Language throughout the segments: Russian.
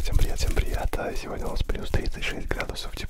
всем привет, всем привет. Сегодня у нас плюс 36 градусов тепла.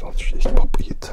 dans le sujet propriété.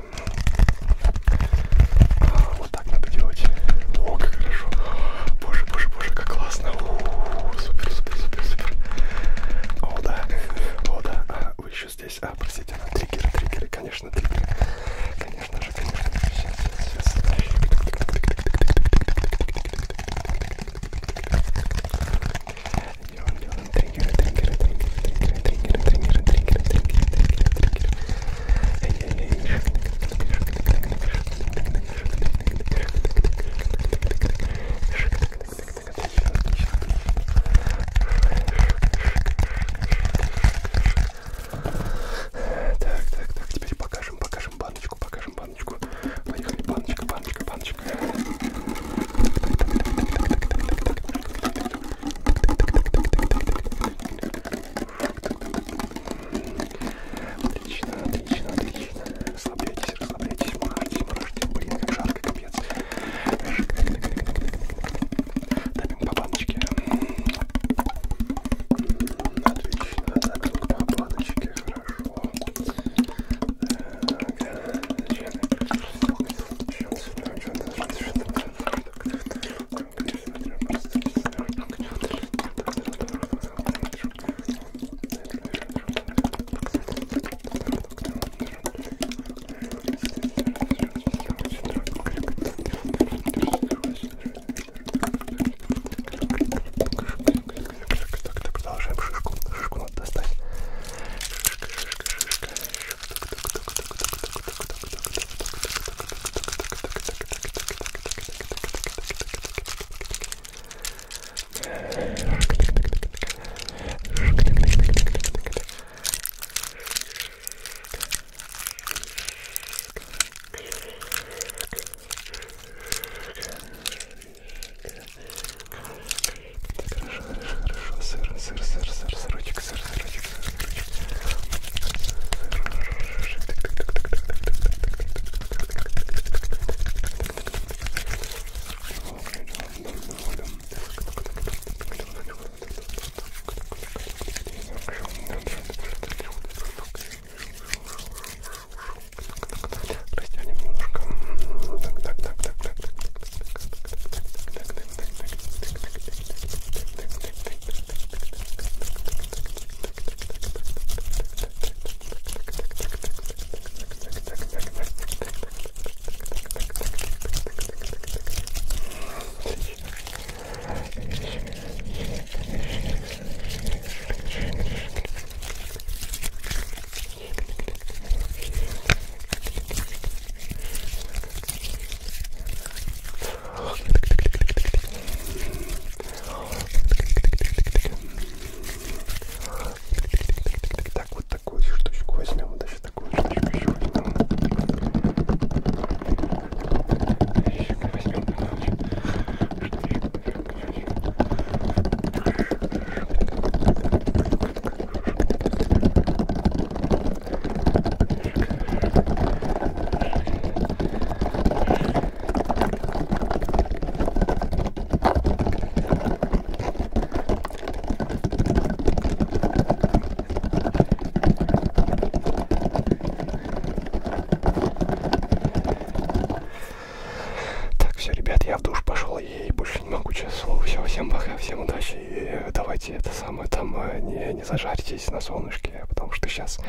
я в душ пошел и больше не могу, честное слово. Все, всем пока, всем удачи. И давайте это самое там э, не, не зажарьтесь на солнышке, потому что сейчас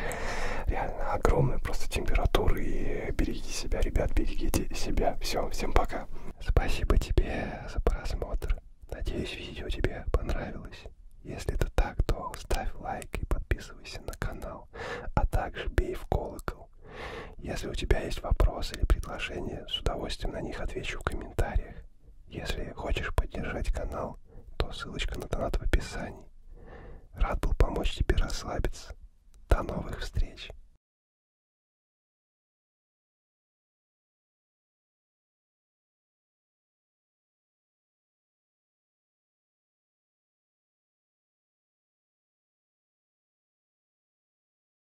реально огромная просто температура. И берегите себя, ребят, берегите себя. Все, всем пока. Спасибо тебе за просмотр. Надеюсь, видео тебе понравилось. Если это так, то ставь лайк и подписывайся на канал. Если у тебя есть вопросы или предложения, с удовольствием на них отвечу в комментариях. Если хочешь поддержать канал, то ссылочка на донат в описании. Рад был помочь тебе расслабиться. До новых встреч!